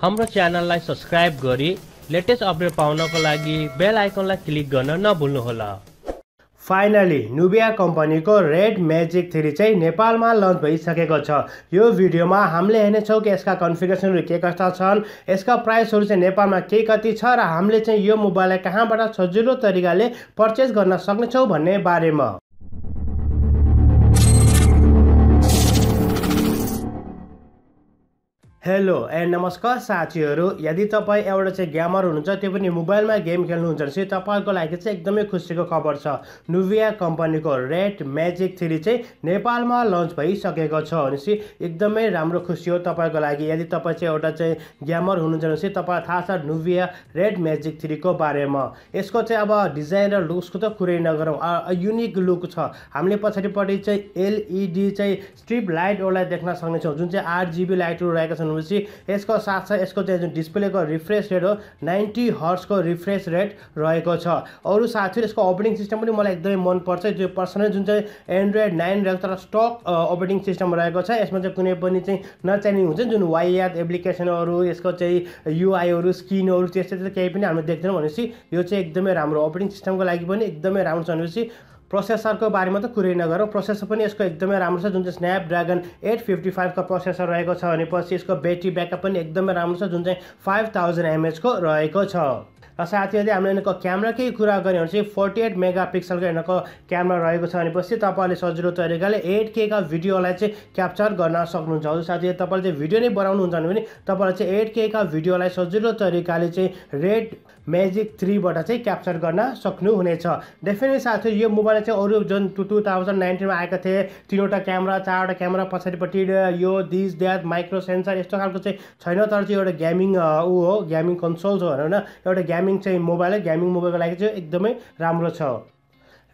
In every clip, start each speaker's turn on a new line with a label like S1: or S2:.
S1: हाम्रो च्यानललाई सब्सक्राइब गरी लेटेस्ट अपडेट पाउनको लागि बेल आइकनलाई क्लिक गर्न नभुल्नुहोला। फाइनली नुबिया कम्पनीको रेड म्याजिक थ्री चाहिँ नेपालमा लन्च भइसकेको छ। यो भिडियोमा हामीले हेर्नेछौँ कि यसका कन्फिगरेसनहरू के कस्ता छन् यसका प्राइसहरू चाहिँ नेपालमा के कति छ र हामीले चाहिँ यो मोबाइललाई कहाँबाट सजिलो तरिकाले पर्चेस गर्न सक्नेछौँ भन्ने बारेमा। हेलो एन्ड नमस्कार साथीहरू। यदि तपाईँ एउटा चाहिँ गेमर हुनुहुन्छ त्यो पनि मोबाइलमा गेम खेल्नुहुन्छ भने तपाईँको लागि चाहिँ एकदमै खुसीको खबर छ। नुभिया कम्पनीको रेड म्याजिक थ्री चाहिँ नेपालमा लन्च भइसकेको छ भनेपछि एकदमै राम्रो खुसी हो तपाईँको लागि। यदि तपाईँ चाहिँ एउटा चाहिँ गेमर हुनुहुन्छ भने चाहिँ तपाईँलाई थाहा छ नुभिया रेड म्याजिक थ्रीको बारेमा। यसको चाहिँ अब डिजाइन र लुक्सको त कुरै नगरौँ। युनिक लुक छ। हामीले पछाडिपट्टि चाहिँ एलइडी चाहिँ स्ट्रिप लाइटहरूलाई देख्न सक्नेछौँ। जुन चाहिँ आठ जिबी लाइटहरू रहेका छन् भनेपछि यसको साथसाथ यसको चाहिँ जुन डिस्प्लेको रिफ्रेस रेट हो नाइन्टी हर्सको रिफ्रेस रेट रहेको छ। अरू साथीहरू यसको अपरेटिङ सिस्टम पनि मलाई एकदमै मनपर्छ। जो पर्सनल जुन चाहिँ एन्ड्रोइड नाइन रहेको तर स्टक अपरेटिङ सिस्टम रहेको छ यसमा चाहिँ कुनै पनि चाहिँ नचाहिने हुन्छ। जुन वाइयात एप्लिकेसनहरू यसको चाहिँ युआईहरू स्किनहरू त्यस्तो केही पनि हामीले देख्दैनौँ भनेपछि यो चाहिँ एकदमै राम्रो अपरेटिङ सिस्टमको लागि पनि एकदमै राम्रो छ भनेपछि प्रोसेसरको बारेमा त कुरै नगरौँ। प्रोसेसर पनि यसको एकदमै राम्रो छ। जुन चाहिँ स्न्यापड्रागन एट फिफ्टी फाइभको प्रोसेसर रहेको छ भनेपछि यसको ब्याट्री ब्याकअप पनि एकदमै राम्रो छ। जुन चाहिँ फाइभ थाउजन्ड एमएचको रहेको छ। र साथै यदि हामीले यिनीहरूको क्यामेराकै कुरा गऱ्यो भने चाहिँ फोर्टी एट मेगा पिक्सलको यिनीहरूको क्यामेरा रहेको छ भनेपछि तपाईँले सजिलो तरिकाले एट केका भिडियोलाई चाहिँ क्याप्चर गर्न सक्नुहुन्छ। हजुर साथी तपाईँले चाहिँ भिडियो नै बनाउनुहुन्छ भने तपाईँले चाहिँ एट केका भिडियोलाई सजिलो तरिकाले चाहिँ रेड म्याजिक थ्रीबाट चाहिँ क्याप्चर गर्न सक्नुहुनेछ। डेफिनेटली साथी यो मोबाइल चाहिँ अरू जुन टु टु थाउजन्ड नाइन्टिनमा आएका थिए तिनवटा क्यामेरा चारवटा क्यामेरा पछाडिपट्टि यो दिस द्याट माइक्रो सेन्सर यस्तो खालको चाहिँ छैन तर चाहिँ एउटा गेमिङ ऊ हो गेमिङ कन्सोल्स हो होइन एउटा गेमिङ चाहिँ मोबाइल गेमिङ मोबाइलको लागि चाहिँ एकदमै राम्रो छ।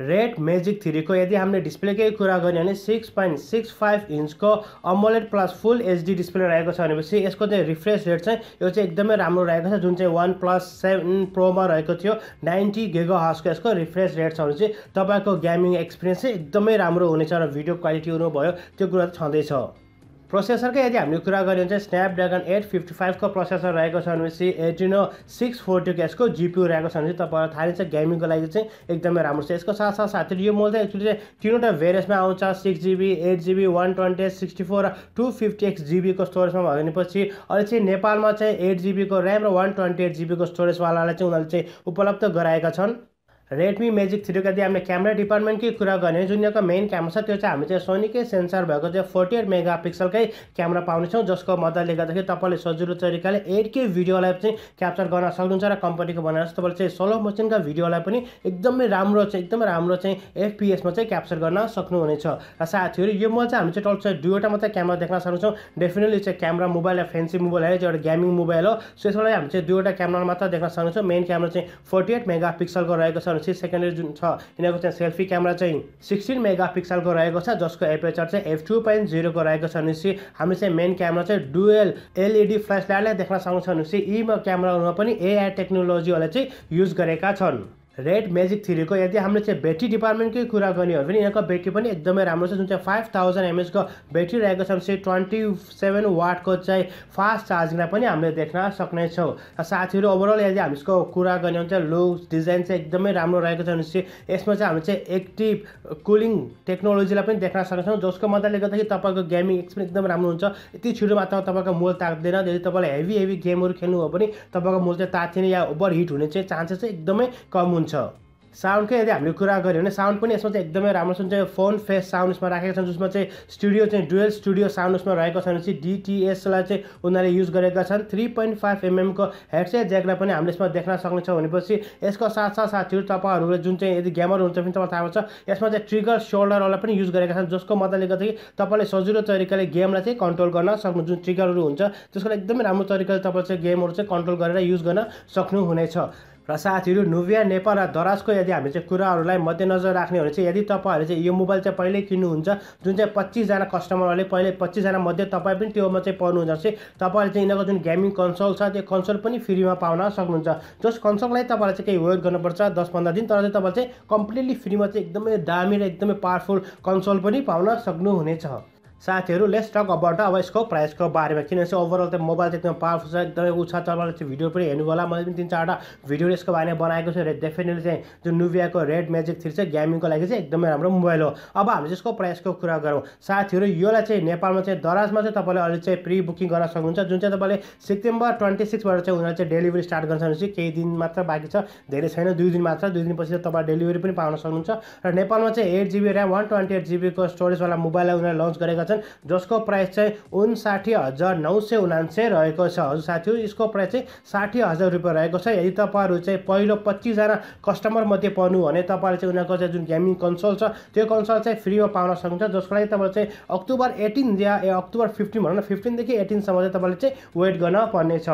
S1: रेड म्याजिक थ्रीको यदि हामीले डिस्प्लेकै कुरा गर्ने भने six point six five इन्चको AMOLED plus full HD display रहेको छ भनेपछि यसको चाहिँ रिफ्रेस रेट चाहिँ यो चाहिँ एकदमै राम्रो रहेको छ जुन चाहिँ वान प्लस सेभेन प्रोमा रहेको थियो नाइन्टी गेगो हाउसको यसको रिफ्रेस रेट छ भने चाहिँ तपाईँको गेमिङ एक्सपिरियन्स चाहिँ एकदमै राम्रो हुनेछ र भिडियो क्वालिटी हुनुभयो त्यो कुरा छँदैछ। प्रोसेसरकै यदि हामीले कुरा गऱ्यो भने चाहिँ स्न्यापड्रागन एट फिफ्टी फाइभको प्रोसेसर रहेको छ भनेपछि एटिनो सिक्स फोर्टीको यसको जिपियु रहेको छ भने तपाईँलाई थाहा छ गेमिङको लागि चाहिँ एकदमै राम्रो छ। यसको साथसाथ साथीहरू यो मोबाइल चाहिँ एक्चुली चाहिँ तिनवटा भेरियसमा आउँछ six GB eight GB one twenty sixty four र टू फिफ्टी एक्स जिबीको स्टोरेजमा भयो भनेपछि अहिले चाहिँ नेपालमा चाहिँ एट जिबीको ऱ्याम र वान ट्वेन्टी एट जिबीको स्टोरेजवालालाई चाहिँ उनीहरूले चाहिँ उपलब्ध गराएका छन्। रेडमी म्याजिक थ्रीको यदि हामीले क्यामेरा डिपार्टमेन्टकै कुरा गर्ने जुन यहाँको मेन क्यामेरा छ त्यो चाहिँ हामी चाहिँ सोनीकै सेन्सर भएको चाहिँ फोर्टी एट मेगा पिक्सलकै क्यामेरा पाउनेछौँ जसको मद्दतले गर्दाखेरि तपाईँले सजिलो तरिकाले एट भिडियोलाई चाहिँ क्याप्चर गर्न सक्नुहुन्छ र कम्पनीको बनाएर तपाईँले चाहिँ सोलो मोसनका भिडियोलाई पनि एकदमै राम्रो चाहिँ एकदमै राम्रो चाहिँ एफपिएसमा चाहिँ क्याप्चर गर्न सक्नुहुनेछ र साथीहरू यो मोबाइल चाहिँ हामी चाहिँ टल्छ दुईवटा मात्रै क्यामेरा देख्न सक्छौँ डेफिनेटली चाहिँ क्यामेरा मोबाइल या फेन्सी मोबाइल है एउटा गेमिङ मोबाइल हो लागि हामी चाहिँ दुईवटा क्यामेरा मात्र देख्न सक्छौँ मेन क्यामेरा चाहिँ फोर्टी एट मेगा पिक्सलको रहेको छ भनेपछि सेकेन्डरी जुन छ यिनीहरूको चाहिँ सेल्फी क्यामेरा चाहिँ सिक्सटिन मेगा पिक्सलको रहेको छ जसको एपेचर चाहिँ एफ टू पोइन्ट जिरोको रहेको छ। भनेपछि हामी चाहिँ मेन क्यामेरा चाहिँ डुएल एलइडी फ्ल्यास लाइटलाई देख्न सक्छौँ भनेपछि यी क्यामेराहरूमा पनि एआई टेक्नोलोजीहरूले चाहिँ युज गरेका छन्। रेड म्याजिक थ्रीको यदि हामीले चाहिँ ब्याट्री डिपार्टमेन्टकै कुरा गर्ने हो भने यहाँको ब्याट्री पनि एकदमै राम्रो छ। जुन चाहिँ फाइभ थाउजन्ड एमएचको ब्याट्री रहेको छ भने ट्वेन्टी सेभेन वाटको चाहिँ फास्ट चार्जिङलाई पनि हामीले देख्न सक्नेछौँ। र साथीहरू ओभरअल यदि हामी यसको कुरा गर्ने हो भने चाहिँ लुक्स डिजाइन चाहिँ एकदमै राम्रो रहेको छ। भनेपछि यसमा चाहिँ हामी चाहिँ एक्टिभ कुलिङ टेक्नोलोजीलाई पनि देख्न सक्छौँ जसको मद्दतले गर्दाखेरि तपाईँको गेमिङ एक्सपिरियन्स एकदम राम्रो हुन्छ। यति छिटो मात्रामा तपाईँको मूल ताक्दैन। यदि तपाईँलाई हेभी हेभी गेमहरू खेल्नु हो भने तपाईँको मूल चाहिँ तातिने या ओभर हिट हुने चाहिँ चान्सेस चाहिँ एकदमै कम हुन्छ। साउन्डकै यदि हामीले कुरा गऱ्यो भने साउन्ड पनि यसमा चाहिँ एकदमै राम्रो छ। चाहिँ फोन फेस साउन्ड यसमा राखेका छन् जसमा चाहिँ स्टुडियो चाहिँ डुवेल स्टुडियो साउन्ड उसमा रहेको छ भने चाहिँ डिटिएसलाई चाहिँ उनीहरूले युज गरेका छन्। थ्री पोइन्ट फाइभ एमएमको हेडसेट ज्याकलाई पनि हामीले यसमा देख्न सक्नेछौँ भनेपछि यसको साथसाथ साथीहरू तपाईँहरूले जुन चाहिँ यदि गेमर हुन्छ भने तपाईँलाई थाहा छ यसमा चाहिँ ट्रिगर सोल्डरवाला पनि युज गरेका छन् जसको मद्दतले गर्दाखेरि तपाईँले सजिलो तरिकाले गेमलाई चाहिँ कन्ट्रोल गर्न सक्नु जुन ट्रिगरहरू हुन्छ त्यसको एकदमै राम्रो तरिकाले तपाईँले चाहिँ गेमहरू चाहिँ कन्ट्रोल गरेर युज गर्न सक्नुहुनेछ। र साथीहरू नुभिया नेपाल र दराजको यदि हामी चाहिँ कुराहरूलाई मध्यनजर राख्ने हो भने चाहिँ यदि तपाईँहरू चाहिँ यो मोबाइल चाहिँ पहिल्यै किन्नुहुन्छ जुन चाहिँ पच्चिसजना कस्टमरहरूले पहिले पच्चिसजना मध्ये तपाईँ पनि त्योमा चाहिँ पर्नुहुन्छ चाहिँ तपाईँले चाहिँ यिनीहरूको जुन गेमिङ कन्सोल छ त्यो कन्सोल पनि फ्रीमा पाउन सक्नुहुन्छ। जस कन्सोललाई तपाईँलाई चाहिँ केही वेट गर्नुपर्छ दस पन्ध्र दिन तर चाहिँ तपाईँ चाहिँ कम्प्लिटली फ्रीमा चाहिँ एकदमै दामी र एकदमै पावरफुल कन्सोल पनि पाउन सक्नुहुनेछ। साथीहरू लेस टक अबाउट अब यसको प्राइसको बारेमा। किनभने चाहिँ ओभरअल त मोबाइल चाहिँ एकदम पावरफुल छ एकदमै ऊ छ तपाईँले त्यो भिडियो पनि हेर्नु होला। मैले पनि तिन चारवटा भिडियो यसको बारेमा बनाएको छु। र डेफिनेटली चाहिँ जुन नुभियाको रेड म्याजिक थ्री चाहिँ गेमिङको लागि चाहिँ एकदमै राम्रो मोबाइल हो। अब हामीले यसको प्राइसको कुरा गरौँ। साथीहरू योलाई चाहिँ नेपालमा चाहिँ दराजमा चाहिँ तपाईँले अहिले चाहिँ प्रि बुकिङ गर्न सक्नुहुन्छ। जुन चाहिँ तपाईँले सेप्टेम्बर ट्वेन्टी सिक्सबाट चाहिँ उनीहरूले चाहिँ डेलिभरी स्टार्ट गर्न सक्नुहुन्छ। केही दिन मात्र बाँकी छ धेरै छैन दुई दिन मात्र। दुई दिनपछि तपाईँ डेलिभरी पनि पाउन सक्नुहुन्छ। र नेपालमा चाहिँ eight GB RAM one twenty eight जिबीको स्टोरेजवाला मोबाइललाई उनीहरूले लन्च गरेका छन् जसको प्राइस चाहिँ उन्साठी हजार नौ सय उनान्सय रहेको छ। हजुर साथीहरू यसको प्राइस चाहिँ साठी हजार रुपियाँ रहेको छ। यदि तपाईँहरू चाहिँ पहिलो पच्चिसजना कस्टमर मध्ये पर्नु भने तपाईँले चाहिँ उनीहरूको चाहिँ जुन गेमिङ कन्सोल छ त्यो कन्सोल चाहिँ फ्रीमा पाउन सक्नुहुन्छ जसको लागि तपाईँले चाहिँ अक्टोबर एटिन या अक्टोबर फिफ्टिन भनौँ न फिफ्टिनदेखि एटिनसम्म चाहिँ तपाईँले चाहिँ वेट गर्न पर्नेछ।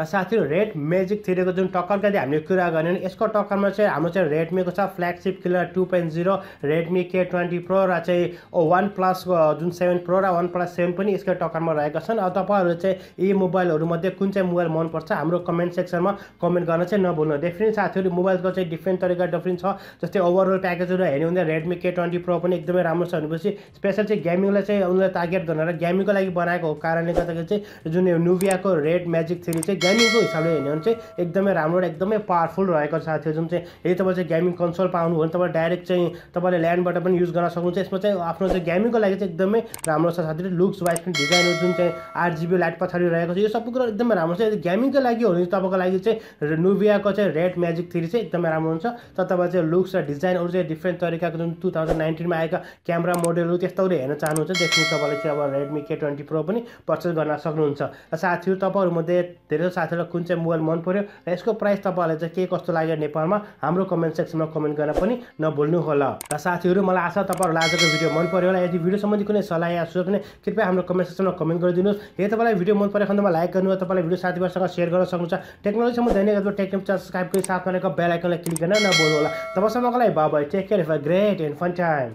S1: र साथीहरू रेड म्याजिक थ्रीको जुन टक्करका यदि हामीले कुरा गर्ने भने यसको टक्करमा चाहिँ हाम्रो चाहिँ रेडमीको छ flagship killer two point zero Redmi K twenty pro र चाहिँ वान प्लस जुन सेभेन प्रो र वान प्लस सेभेन पनि यसकै टक्करमा रहेका छन्। अब तपाईँहरू चाहिँ यी मोबाइलहरूमध्ये कुन चाहिँ मोबाइल मनपर्छ हाम्रो कमेन्ट सेक्सनमा कमेन्ट गर्न चाहिँ नभुल्नु। डेफिनेट साथीहरू मोबाइलको चाहिँ डिफ्रेन्ट तरिका डिफ्रेन्ट छ। जस्तै ओभरअल प्याकेजहरू हेर्ने हुँदा रेडमी के ट्वेन्टी प्रो पनि एकदमै राम्रो छ भनेपछि स्पेसल चाहिँ गेमिङलाई चाहिँ उनीहरूले टार्गेट गरेर गेमिङको लागि बनाएको कारणले गर्दाखेरि चाहिँ जुन यो नुभियाको रेड म्याजिक थ्री चाहिँ गेमिङको हिसाबले हेर्ने भने चाहिँ एकदमै राम्रो र एकदमै पावरफुल रहेको छ साथीहरू जुन चाहिँ यदि तपाईँ चाहिँ गेमिङ कन्सोल पाउनु हो भने तपाईँ डाइरेक्ट चाहिँ तपाईँले ल्यान्डबाट पनि युज गर्न सक्नुहुन्छ। यसमा चाहिँ आफ्नो चाहिँ गेमिङको लागि चाहिँ एकदमै राम्रो छ साथीहरू। लुक्स वाइज पनि डिजाइनहरू जुन चाहिँ आठ जिबी लाइट पछाडि रहेको छ। यो सबै कुरो एकदमै राम्रो छ। यदि गेमिङको लागि हो भने तपाईँको लागि चाहिँ नुभियाको चाहिँ रेड म्याजिक थ्री चाहिँ एकदमै राम्रो हुन्छ। तर तपाईँ चाहिँ लुक्स र डिजाइनहरू चाहिँ डिफ्रेन्ट तरिकाको जुन टु थाउजन्ड नाइन्टिनमा आएका क्यामेरा मोडलहरू त्यस्तोहरू हेर्न चाहनुहुन्छ। देखि तपाईँले चाहिँ अब रेडमी के ट्वेन्टी प्रो पनि पर्चेस गर्न सक्नुहुन्छ। र साथीहरू तपाईँहरूमध्ये धेरै साथीहरूलाई कुन चाहिँ मोबाइल मन पऱ्यो र यसको प्राइस तपाईँहरूलाई चाहिँ के कस्तो लाग्यो नेपालमा हाम्रो कमेन्ट सेक्सनमा कमेन्ट गर्न पनि नभुल्नु होला र साथीहरू मलाई आशा तपाईँहरूलाई आजको भिडियो मन पऱ्यो होला। यदि भिडियो सम्बन्धी कुनै सल्लाह या सुझाव भने कृपया हाम्रो कमेन्ट सेक्सनमा कमेन्ट गरिदिनुहोस्। यदि तपाईँलाई भिडियो मन परेको खण्डमा लाइक गर्नु तपाईँलाई भिडियो साथीभाइसँग सेयर गर्न सक्नुहुन्छ। टेक्नोलोजी सम्बन्धी दैनिक टेक्निक सब्सक्राइब गरी साथमा रहेको बेल आइकनलाई क्लिक गर्न नभुल्नु होला तबसम्मको लागि bye bye take care great and fun time